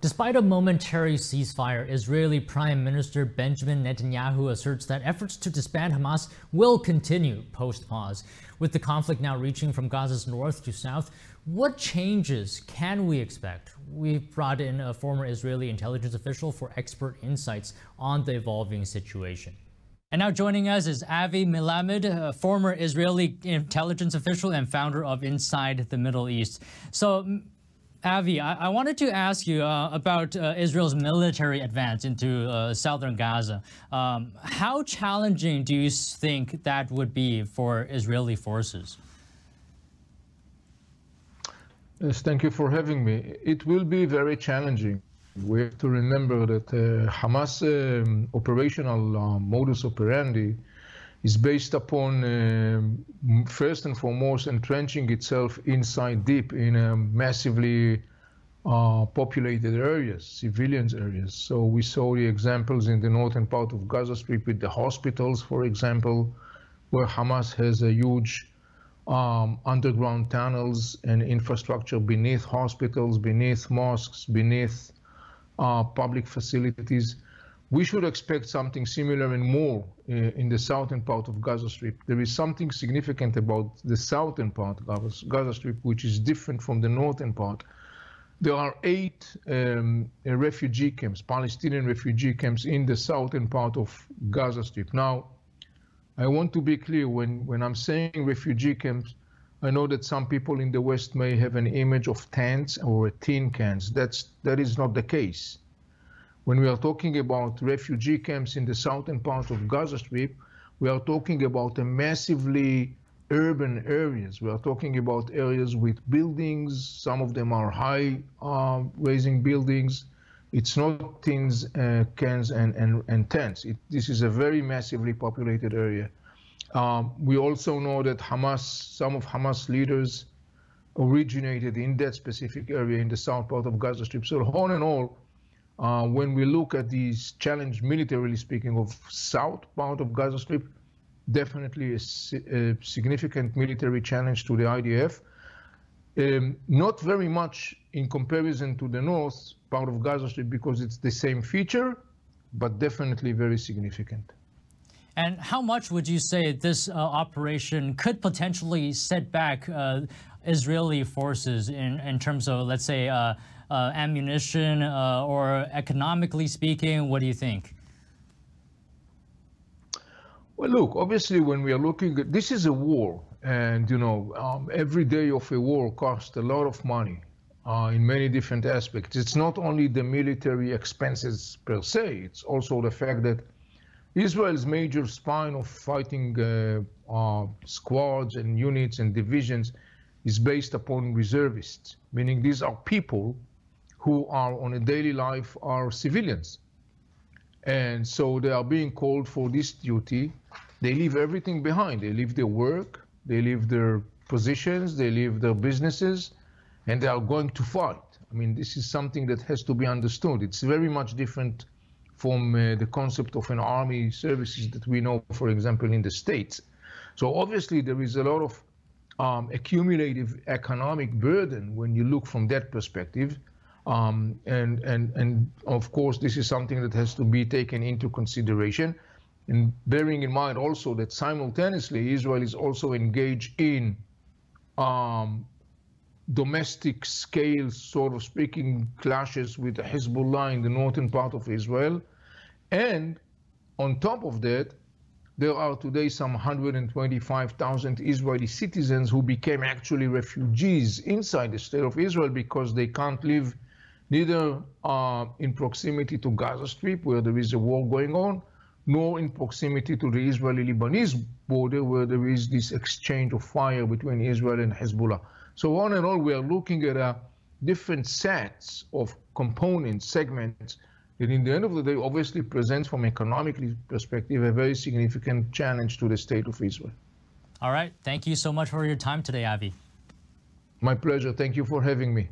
Despite a momentary ceasefire, Israeli Prime Minister Benjamin Netanyahu asserts that efforts to disband Hamas will continue post-pause. With the conflict now reaching from Gaza's north to south, what changes can we expect? We've brought in a former Israeli intelligence official for expert insights on the evolving situation. And now joining us is Avi Melamed, a former Israeli intelligence official and founder of Inside the Middle East. So Avi, I, I, wanted to ask you uh, about uh, Israel's military advance into uh, southern Gaza. Um, how challenging do you think that would be for Israeli forces? Yes, thank you for having me. It will be very challenging. We have to remember that uh, Hamas um, operational uh, modus operandi is based upon uh, first and foremost entrenching itself inside deep in a massively uh, populated areas, civilians areas. So we saw the examples in the northern part of Gaza Strip with the hospitals, for example, where Hamas has a huge um, underground tunnels and infrastructure beneath hospitals, beneath mosques, beneath uh, public facilities we should expect something similar and more uh, in the southern part of Gaza Strip. There is something significant about the southern part of Gaza Strip, which is different from the northern part. There are eight um, uh, refugee camps, Palestinian refugee camps in the southern part of Gaza Strip. Now, I want to be clear when, when I'm saying refugee camps, I know that some people in the West may have an image of tents or tin cans. That's, that is not the case. When we are talking about refugee camps in the southern part of Gaza Strip, we are talking about a massively urban areas. We are talking about areas with buildings. Some of them are high uh, raising buildings. It's not tins, uh, cans, and, and, and tents. It, this is a very massively populated area. Um, we also know that Hamas, some of Hamas leaders originated in that specific area in the south part of Gaza Strip. So all in all, uh, when we look at these challenge, militarily speaking, of south part of Gaza Strip, definitely a, a significant military challenge to the IDF. Um, not very much in comparison to the north part of Gaza Strip because it's the same feature, but definitely very significant. And how much would you say this uh, operation could potentially set back uh, Israeli forces in, in terms of, let's say, uh, ammunition uh, or economically speaking? What do you think? Well, look, obviously, when we are looking at this is a war, and you know, um, every day of a war costs a lot of money uh, in many different aspects. It's not only the military expenses per se; it's also the fact that Israel's major spine of fighting uh, uh, squads and units and divisions is based upon reservists, meaning these are people who are on a daily life are civilians. And so they are being called for this duty. They leave everything behind. They leave their work, they leave their positions, they leave their businesses, and they are going to fight. I mean, this is something that has to be understood. It's very much different from uh, the concept of an army services that we know, for example, in the States. So obviously there is a lot of um, accumulative economic burden when you look from that perspective. Um, and, and, and of course, this is something that has to be taken into consideration. And bearing in mind also that simultaneously, Israel is also engaged in um, domestic scale, sort of speaking, clashes with Hezbollah in the northern part of Israel. And on top of that, there are today some 125,000 Israeli citizens who became actually refugees inside the state of Israel because they can't live neither uh, in proximity to Gaza Strip, where there is a war going on, nor in proximity to the Israeli-Lebanese border, where there is this exchange of fire between Israel and Hezbollah. So on and all, we are looking at uh, different sets of components, segments, that in the end of the day obviously presents from an economic perspective a very significant challenge to the state of Israel. All right. Thank you so much for your time today, Avi. My pleasure. Thank you for having me.